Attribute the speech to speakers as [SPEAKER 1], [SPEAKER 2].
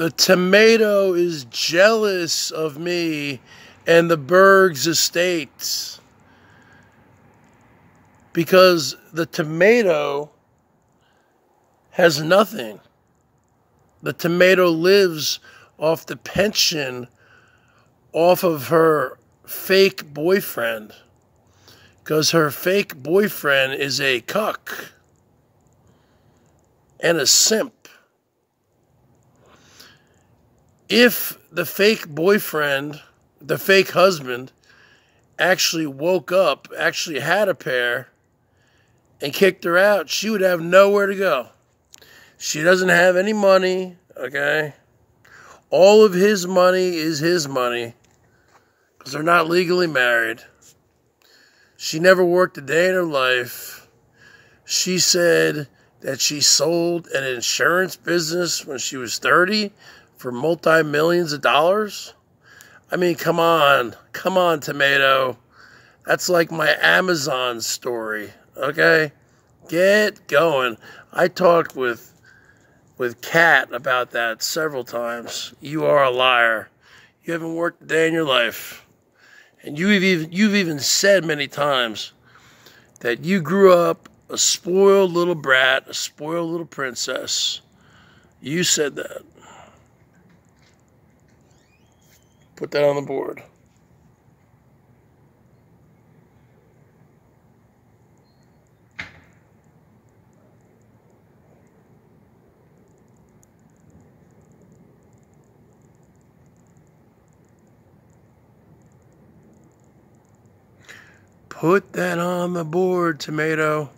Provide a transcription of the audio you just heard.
[SPEAKER 1] The tomato is jealous of me and the Bergs estates because the tomato has nothing. The tomato lives off the pension off of her fake boyfriend because her fake boyfriend is a cuck and a simp. If the fake boyfriend, the fake husband, actually woke up, actually had a pair, and kicked her out, she would have nowhere to go. She doesn't have any money, okay? All of his money is his money because they're not legally married. She never worked a day in her life. She said that she sold an insurance business when she was 30 for multi millions of dollars. I mean, come on. Come on, Tomato. That's like my Amazon story, okay? Get going. I talked with with Kat about that several times. You are a liar. You haven't worked a day in your life. And you've even, you've even said many times that you grew up a spoiled little brat, a spoiled little princess. You said that. Put that on the board. Put that on the board, tomato.